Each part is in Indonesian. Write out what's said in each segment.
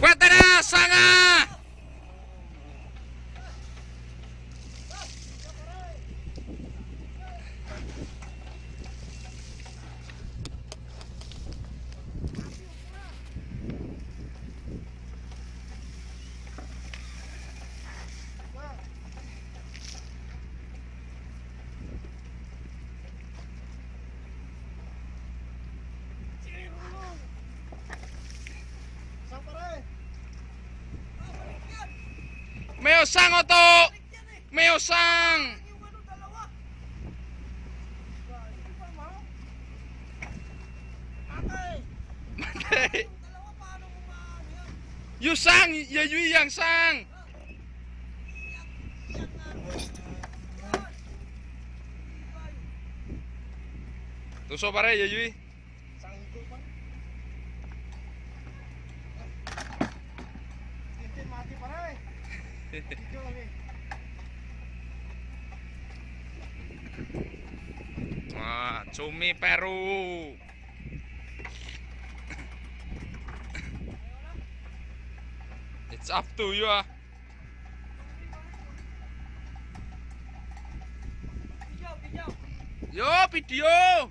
¡Cuéntenos, hagan! Meosang oto. Meosang. Mantay. Yusang, ya Yui yang sang. Tusok pare ya Yui. Wah, cumi Peru. It's up to you ah. Yo, video.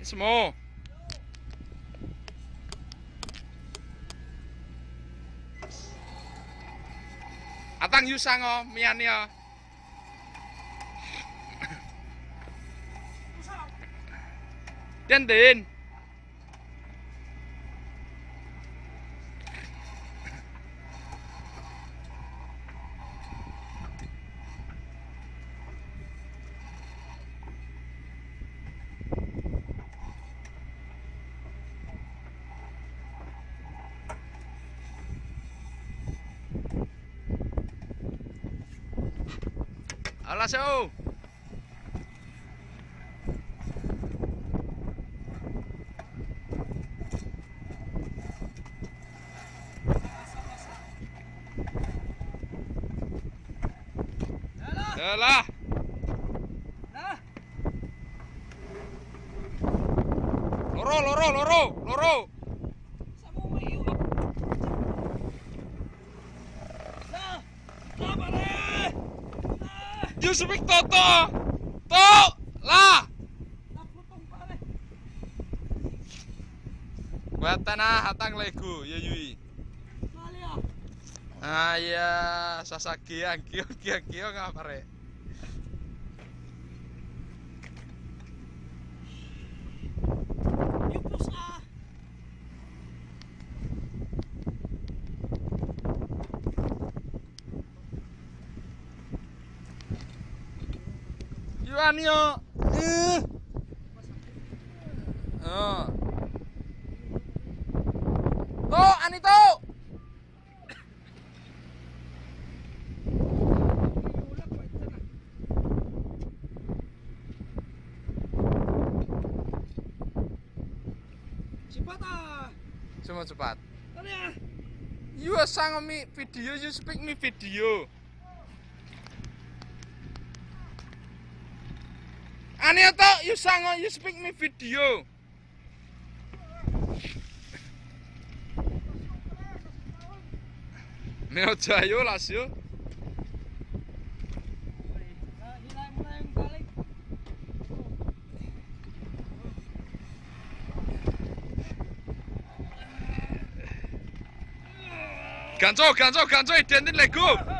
Get some more. Abang Yusang oh, Miani oh. Dendin. Alas yo. Yalah. Loro, loro, loro, loro. Yusuf Toto. To, lah. Buat tanah hatang lego, ya Yui. Ah ya, sasaki ang kio kio kio ngapa re? Yuan yo. Eh. Oh. Oh, Anito. Semua cepat. You sang me video, you speak me video. Ani to, you sang you speak me video. Meo jayo las yo. Ganzo, ganzo, den den lego.